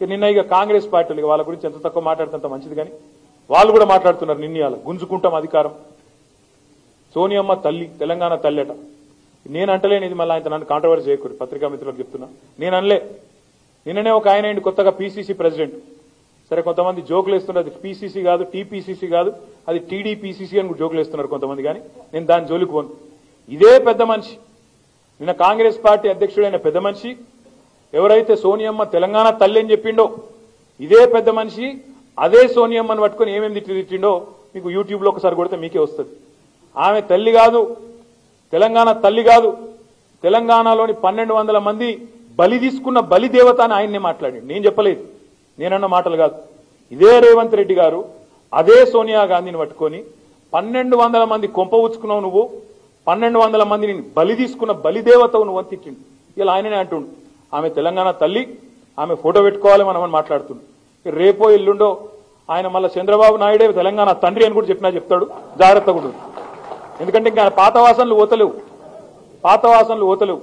నిన్న ఇక కాంగ్రెస్ పార్టీలు వాళ్ళ గురించి ఎంత తక్కువ మాట్లాడితే మంచిది కానీ వాళ్ళు కూడా మాట్లాడుతున్నారు నిన్న గుంజుకుంటాం అధికారం. సోనియమ్మ తల్లి తెలంగాణ తల్లెట నేను అంటలేని ఇది మళ్ళీ ఆయన నన్ను కాంట్రవర్సీ చేయకూడదు. పత్రికా మిత్రులకు చెప్తున్నా. నేను అనలే. నిన్ననే ఒక ఆయన అండి కొత్తగా పీసీసీ ప్రెసిడెంట్ సరే కొంతమంది జోకులు వేస్తున్నారు. అది పీసీసీ కాదు టీపీసీసీ కాదు అది టీడీపీసీసీ అని జోకులు వేస్తున్నారు కొంతమంది కానీ నేను దాని జోలికి పోను. ఇదే పెద్ద మనిషి. నిన్న కాంగ్రెస్ పార్టీ అధ్యక్షుడైన పెద్ద మనిషి ఎవరైతే సోనియమ్మ తెలంగాణ తల్లి అని చెప్పిండో ఇదే పెద్ద మనిషి అదే సోనియమ్మని పట్టుకొని ఏమేమి తిట్టి తిట్టిండో మీకు యూట్యూబ్లో ఒకసారి కొడితే మీకే వస్తుంది. ఆమె తల్లి కాదు తెలంగాణ తల్లి కాదు తెలంగాణలోని పన్నెండు వందల మంది బలి తీసుకున్న బలి దేవత అని ఆయన్నే మాట్లాడి నేను చెప్పలేదు నేనన్న మాటలు కాదు. ఇదే రేవంత్ రెడ్డి గారు అదే సోనియా గాంధీని పట్టుకొని పన్నెండు వందల మంది కొంప ఉచ్చుకున్నావు నువ్వు పన్నెండు వందల మందిని బలి తీసుకున్న బలిదేవతవు నువ్వు అని తిట్టిండు. ఇలా ఆయననే అంటుండు. ఆమె తెలంగాణ తల్లి ఆమె ఫోటో పెట్టుకోవాలి మనం అని మాట్లాడుతుంది రేపో ఎల్లుండో ఆయన మళ్ళీ చంద్రబాబు నాయుడే తెలంగాణ తండ్రి అని కూడా చెప్పినా చెప్తాడు జాగ్రత్తగా కూడా ఎందుకంటే ఇంకా పాత వాసనలు ఓతలేవు పాత వాసనలు ఓతలేవు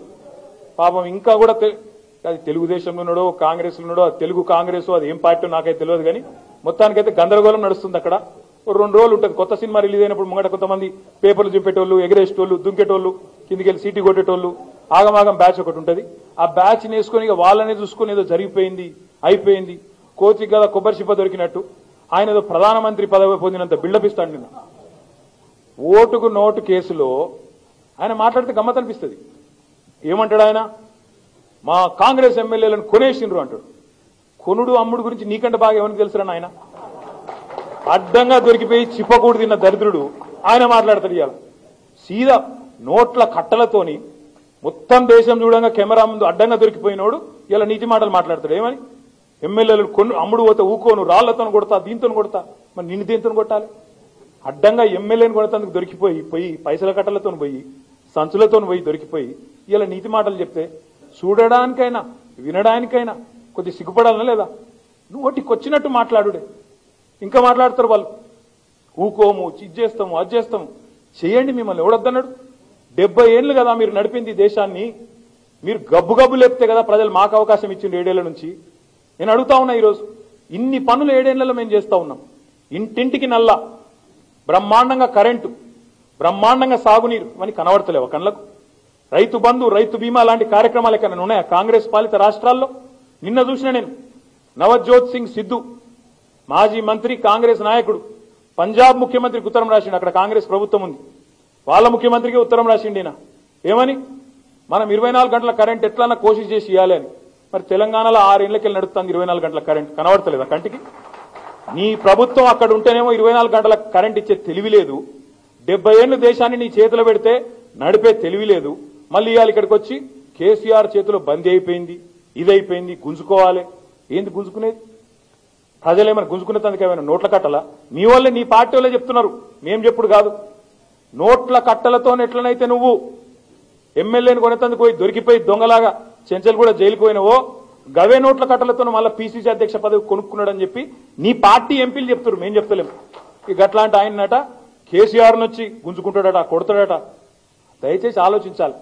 పాపం ఇంకా కూడా అది తెలుగుదేశంలో ఉన్నాడో కాంగ్రెస్ ఉన్నాడో అది తెలుగు కాంగ్రెస్ అది ఏం పార్టీ నాకైతే తెలియదు కానీ మొత్తానికైతే గందరగోళం నడుస్తుంది అక్కడ. రెండు రోజులు ఉంటుంది. కొత్త సినిమా రిలీజ్ అయినప్పుడు ముంగట కొంతమంది పేపర్లు చూపేటోళ్ళు ఎగరేసేటోళ్ళు దుంకేటోళ్ళు కిందికి వెళ్ళి సీటీ కొట్టేటోళ్ళు ఆగమాగం బ్యాచ్ ఒకటి ఉంటుంది. ఆ బ్యాచ్ వేసుకొని ఇక వాళ్ళనే చూసుకొని ఏదో జరిగిపోయింది అయిపోయింది. కోతికి కదా కొబ్బరి చిప్ప దొరికినట్టు ఆయన ఏదో ప్రధానమంత్రి పదవి పొందినంత బిల్డప్ ఇస్తాడు నిన్న ఓటుకు నోటు కేసులో ఆయన మాట్లాడితే గమ్మత్ అనిపిస్తుంది ఏమంటాడు ఆయన? మా కాంగ్రెస్ ఎమ్మెల్యేలను కొనేసిండ్రు అంటాడు. కొనుడు అమ్ముడు గురించి నీకంటే బాగా ఎవరికి తెలుసురా ఆయన అడ్డంగా దొరికిపోయి చిప్పకూడు తిన్న దరిద్రుడు ఆయన మాట్లాడతాడు ఇవాళ సీదా నోట్ల కట్టలతోని మొత్తం దేశం చూడంగా కెమెరా ముందు అడ్డంగా దొరికిపోయినోడు ఇలా నీతి మాటలు మాట్లాడతాడు. ఏమని? ఎమ్మెల్యేలు కొను అమ్ముడు పోతే ఊకోను రాళ్ళతో కొడతా దీంతో కొడతా. మరి నిన్ను దీంతో కొట్టాలి? అడ్డంగా ఎమ్మెల్యేని కొడతానికి దొరికిపోయి పోయి పైసల కట్టలతో పోయి సంచులతో పోయి దొరికిపోయి ఇలా నీతి మాటలు చెప్తే చూడడానికైనా వినడానికైనా కొద్ది సిగ్గుపడాలనా లేదా? నోటికొచ్చినట్టు మాట్లాడుడే. ఇంకా మాట్లాడతారు వాళ్ళు. ఊకోము ఇది చేస్తాము అది చేస్తాము. చేయండి మిమ్మల్ని ఎవడొద్దన్నాడు? డెబ్బై ఏళ్ళు కదా మీరు నడిపింది దేశాన్ని. మీరు గబ్బు గబ్బు లేపితే కదా ప్రజలు మాకు అవకాశం ఇచ్చింది ఏడేళ్ళ నుంచి. నేను అడుగుతా ఉన్నా ఈరోజు ఇన్ని పనులు ఏడేళ్ళలో మేము చేస్తా ఉన్నాం. ఇంటింటికి నల్ల బ్రహ్మాండంగా కరెంటు బ్రహ్మాండంగా సాగునీరు అని కనబడతలేవు కళ్ళకు. రైతు బంధు రైతు బీమా లాంటి కార్యక్రమాలు ఎక్కడైనా ఉన్నాయా? కాంగ్రెస్ పాలిత రాష్ట్రాల్లో? నిన్న చూసిన నేను నవజ్యోత్ సింగ్ సిద్ధు మాజీ మంత్రి కాంగ్రెస్ నాయకుడు పంజాబ్ ముఖ్యమంత్రికి ఉత్తరం రాసిండు. అక్కడ కాంగ్రెస్ ప్రభుత్వం ఉంది. వాళ్ళ ముఖ్యమంత్రికి ఉత్తరం రాసిండు ఏమని? మనం ఇరవై నాలుగు గంటల కరెంట్ ఎట్లన్నా కోషిష్ చేసి ఇవ్వాలి అని. మరి తెలంగాణలో ఆరేళ్ళకెళ్ళి నడుస్తుంది ఇరవై నాలుగు గంటల కరెంట్. కనబడతలేదా కంటికి? నీ ప్రభుత్వం అక్కడ ఉంటేనేమో ఇరవై నాలుగు గంటల కరెంట్ ఇచ్చే తెలివి లేదు. డెబ్బై ఏళ్ళు దేశాన్ని నీ చేతిలో పెడితే నడిపే తెలివి లేదు. మళ్ళీ ఇవాళ ఇక్కడికి వచ్చి కేసీఆర్ చేతిలో బందీ అయిపోయింది. ఇదైపోయింది. గుంజుకోవాలి. ఏంది గుంజుకునేది? ప్రజలేమైనా గుంజుకునే తనకేమైనా నోట్ల కట్టలా? మీ వాళ్ళే నీ పార్టీ వాళ్ళే చెప్తున్నారు. మేం చెప్పుడు కాదు. నోట్ల కట్టలతో ఎట్లనైతే నువ్వు ఎమ్మెల్యేని కొనేందుకు పోయి దొరికిపోయి దొంగలాగా చెంచలు కూడా జైలుకు పోయినవో గవే నోట్ల కట్టలతో మళ్ళీ పీసీసీ అధ్యక్ష పదవి కొనుక్కున్నాడని చెప్పి నీ పార్టీ ఎంపీలు చెప్తారు మేం చెప్తలేం. ఇక అట్లాంటి ఆయనట కేసీఆర్ వచ్చి గుంజుకుంటాడట కొడతాడట. దయచేసి ఆలోచించాలి.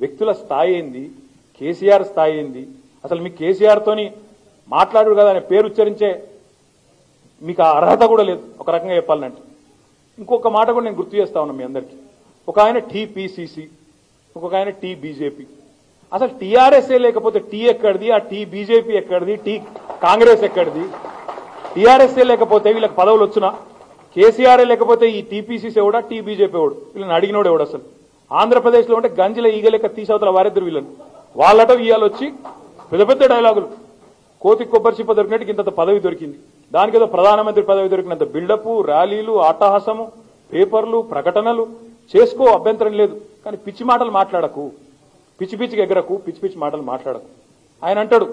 వ్యక్తుల స్థాయి ఏంది? కేసీఆర్ స్థాయి ఏంది? అసలు మీ కేసీఆర్ తోని మాట్లాడు కదా అనే పేరు ఉచ్చరించే మీకు ఆ అర్హత కూడా లేదు. ఒక రకంగా చెప్పాలంటే. ఇంకొక మాట కూడా నేను గుర్తు చేస్తా ఉన్నా మీ అందరికీ. ఒక ఆయన టీపీసీసీ ఇంకొక ఆయన టీ బీజేపీ అసలు టీఆర్ఎస్ఏ లేకపోతే టీ ఎక్కడిది ఆ టీ బీజేపీ ఎక్కడిది టీ కాంగ్రెస్ ఎక్కడిది? టీఆర్ఎస్ఏ లేకపోతే వీళ్ళకి పదవులు వచ్చినా కేసీఆర్ఏ లేకపోతే ఈ టీపీసీసీ ఎవడా టీ బీజేపీ ఎవడు? వీళ్ళని అడిగినోడు ఎవడు అసలు? ఆంధ్రప్రదేశ్లో ఉంటే గంజిల ఈగ లెక్క తీసవతల వారిద్దరు వీళ్ళని. వాళ్ళట ఇవాళ వచ్చి పెద్ద పెద్ద డైలాగులు. కోతి కొబ్బరి చిప్ప దొరికినట్టు ఇంత పదవి దొరికింది. దానికి ఏదో ప్రధానమంత్రి పదవి దొరికినంత బిల్డప్ ర్యాలీలు అట్టహాసము పేపర్లు ప్రకటనలు చేసుకో అభ్యంతరం లేదు. కానీ పిచ్చి మాటలు మాట్లాడకు. పిచ్చి పిచ్చికి ఎగరకు పిచ్చి పిచ్చి మాటలు మాట్లాడకు. ఆయన అంటాడు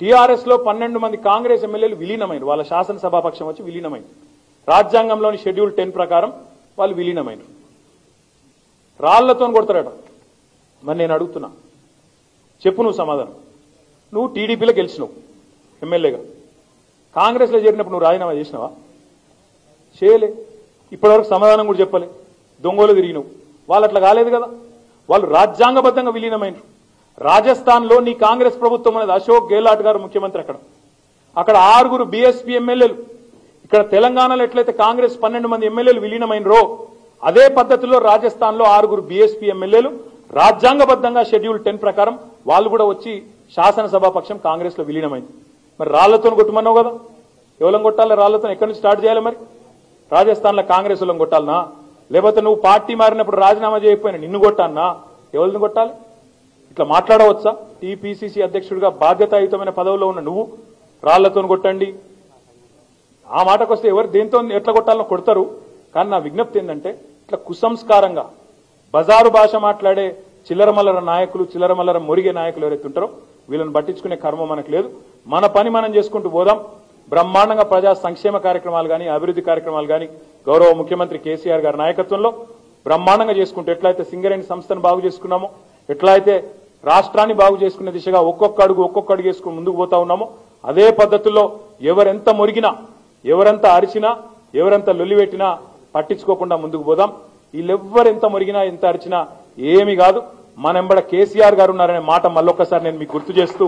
టీఆర్ఎస్లో పన్నెండు మంది కాంగ్రెస్ ఎమ్మెల్యేలు విలీనమైనరు. వాళ్ళ శాసనసభాపక్షం వచ్చి విలీనమైంది రాజ్యాంగంలోని షెడ్యూల్ టెన్ ప్రకారం వాళ్ళు విలీనమైనరు. రాళ్ళతో కొడతారట. మరి నేను అడుగుతున్నా. చెప్పు నువ్వు సమాధానం. నువ్వు టీడీపీలో గెలిచినావు ఎమ్మెల్యేగా. కాంగ్రెస్లో చేరినప్పుడు నువ్వు రాజీనామా చేసినావా? చేయలే. ఇప్పటివరకు సమాధానం కూడా చెప్పలే. దొంగలు తిరిగినావు వాళ్ళు అట్లా కాలేదు కదా. వాళ్ళు రాజ్యాంగబద్ధంగా విలీనమైనరు. రాజస్థాన్లో నీ కాంగ్రెస్ ప్రభుత్వం అనేది అశోక్ గెహ్లాట్ గారు ముఖ్యమంత్రి అక్కడ. అక్కడ ఆరుగురు బీఎస్పీ ఎమ్మెల్యేలు. ఇక్కడ తెలంగాణలో ఎట్లయితే కాంగ్రెస్ పన్నెండు మంది ఎమ్మెల్యేలు విలీనమైనరో అదే పద్ధతిలో రాజస్థాన్లో ఆరుగురు బీఎస్పీ ఎమ్మెల్యేలు. రాజ్యాంగబద్ధంగా షెడ్యూల్ టెన్ ప్రకారం వాళ్ళు కూడా వచ్చి శాసనసభాపక్షం కాంగ్రెస్లో విలీనమైంది. మరి రాళ్ళతో కొట్టమన్నావు కదా? ఎవరం కొట్టాలి? రాళ్ళతో ఎక్కడి నుంచి స్టార్ట్ చేయాలి మరి? రాజస్థాన్లో కాంగ్రెస్ వాళ్ళని కొట్టాలనా? లేకపోతే నువ్వు పార్టీ మారినప్పుడు రాజీనామా చేయకపోయినా నిన్ను కొట్టానా ఎవరిని కొట్టాలి? ఇట్లా మాట్లాడవచ్చా? టీపీసీసీ అధ్యక్షుడిగా బాధ్యతాయుతమైన పదవిలో ఉన్న నువ్వు రాళ్ళతో కొట్టండి. ఆ మాటకు వస్తే ఎవరు దేంతో ఎట్లా కొట్టాలనో కొడతారు. కానీ నా విజ్ఞప్తి ఏంటంటే ఇట్లా కుసంస్కారంగా బజారు భాష మాట్లాడే చిల్లరమల్లర నాయకులు చిల్లరమల్లర మొరిగే నాయకులు ఎవరైతే ఉంటారో వీళ్ళని పట్టించుకునే కర్మ మనకు లేదు. మన పని మనం చేసుకుంటూ పోదాం. బ్రహ్మాండంగా ప్రజా సంక్షేమ కార్యక్రమాలు కానీ అభివృద్ధి కార్యక్రమాలు కానీ గౌరవ ముఖ్యమంత్రి కేసీఆర్ గారి నాయకత్వంలో బ్రహ్మాండంగా చేసుకుంటూ ఎట్లయితే సింగరేణి సంస్థను బాగు చేసుకున్నామో ఎట్లయితే రాష్ట్రాన్ని బాగు చేసుకునే దిశగా ఒక్కొక్క అడుగు ఒక్కొక్క అడుగు వేసుకుని ముందుకు పోతా ఉన్నామో అదే పద్ధతుల్లో ఎవరెంత మురిగినా ఎవరెంత అరిచినా ఎవరెంత లొల్లివెట్టినా పట్టించుకోకుండా ముందుకు పోదాం. వీళ్ళెవ్వరెంత మురిగినా ఎంత అరిచినా ఏమి కాదు. మనెంబడ కేసీఆర్ గారు ఉన్నారనే మాట మళ్ళొక్కసారి నేను మీకు గుర్తు చేస్తూ